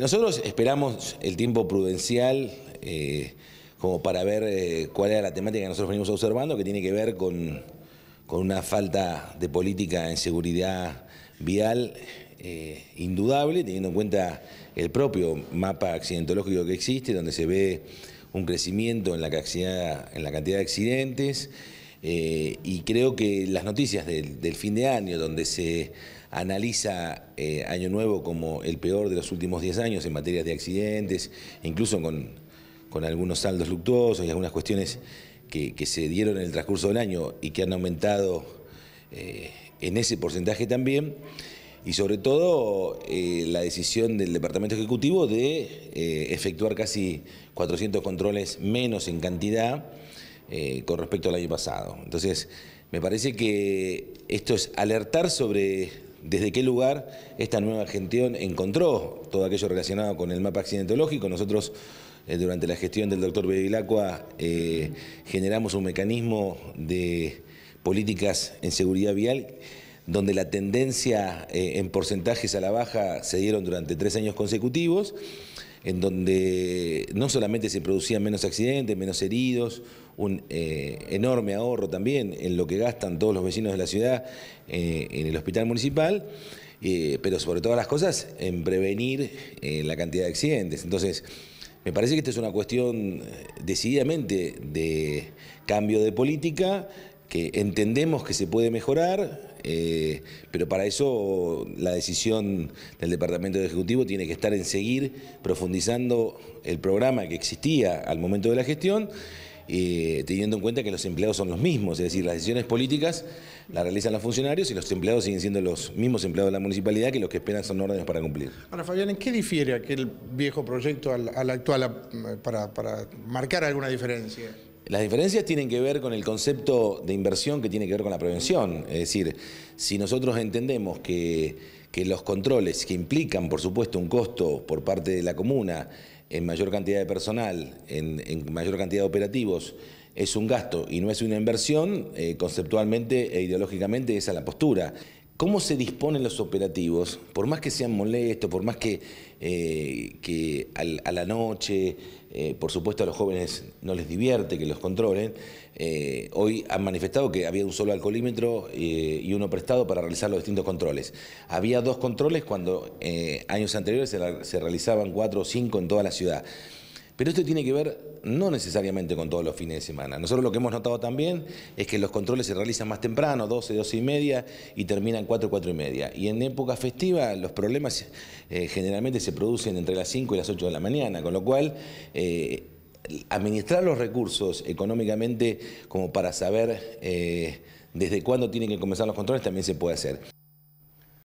Nosotros esperamos el tiempo prudencial eh, como para ver eh, cuál era la temática que nosotros venimos observando, que tiene que ver con, una falta de política en seguridad vial eh, indudable, teniendo en cuenta el propio mapa accidentológico que existe, donde se ve un crecimiento en la cantidad de accidentes. Y creo que las noticias del fin de año, donde se analiza eh, Año Nuevo como el peor de los últimos 10 años en materia de accidentes, incluso con, algunos saldos luctuosos y algunas cuestiones que, se dieron en el transcurso del año y que han aumentado eh, en ese porcentaje también. Y sobre todo eh, la decisión del Departamento Ejecutivo de efectuar casi 400 controles menos en cantidad con respecto al año pasado. Entonces, me parece que esto es alertar sobre desde qué lugar esta nueva gestión encontró todo aquello relacionado con el mapa accidentológico. Nosotros eh, durante la gestión del doctor Bevilacqua eh, generamos un mecanismo de políticas en seguridad vial donde la tendencia eh, en porcentajes a la baja se dieron durante tres años consecutivos en donde no solamente se producían menos accidentes, menos heridos, un eh, enorme ahorro también en lo que gastan todos los vecinos de la ciudad eh, en el hospital municipal, eh, pero sobre todas las cosas en prevenir la cantidad de accidentes. Entonces, me parece que esta es una cuestión decididamente de cambio de política que entendemos que se puede mejorar, eh, pero para eso la decisión del Departamento de Ejecutivo tiene que estar en seguir profundizando el programa que existía al momento de la gestión, eh, teniendo en cuenta que los empleados son los mismos, es decir, las decisiones políticas las realizan los funcionarios y los empleados siguen siendo los mismos empleados de la municipalidad que los que esperan son órdenes para cumplir. Ahora, Fabián, ¿en qué difiere aquel viejo proyecto al, actual para, para marcar alguna diferencia? Las diferencias tienen que ver con el concepto de inversión que tiene que ver con la prevención. Es decir, si nosotros entendemos que, los controles que implican, por supuesto, un costo por parte de la comuna en mayor cantidad de personal, en, mayor cantidad de operativos, es un gasto y no es una inversión, eh, conceptualmente e ideológicamente esa es la postura cómo se disponen los operativos, por más que sean molestos, por más que, eh, a la noche, eh, por supuesto a los jóvenes no les divierte que los controlen, eh, hoy han manifestado que había un solo alcoholímetro y uno prestado para realizar los distintos controles. Había dos controles cuando años anteriores se realizaban cuatro o cinco en toda la ciudad. Pero esto tiene que ver no necesariamente con todos los fines de semana. Nosotros lo que hemos notado también es que los controles se realizan más temprano, 12, 12 y media, y terminan 4, 4 y media. Y en época festiva los problemas eh, generalmente se producen entre las 5 y las 8 de la mañana, con lo cual... Eh, administrar los recursos económicamente como para saber eh, desde cuándo tienen que comenzar los controles también se puede hacer.